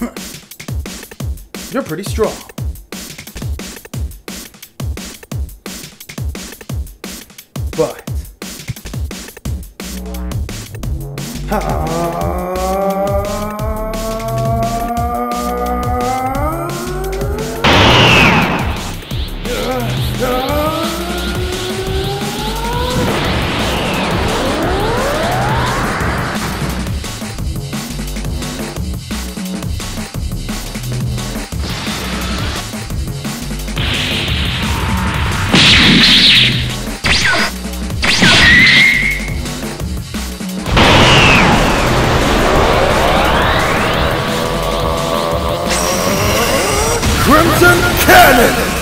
You're pretty strong. But... Ha! Crimson Cannon!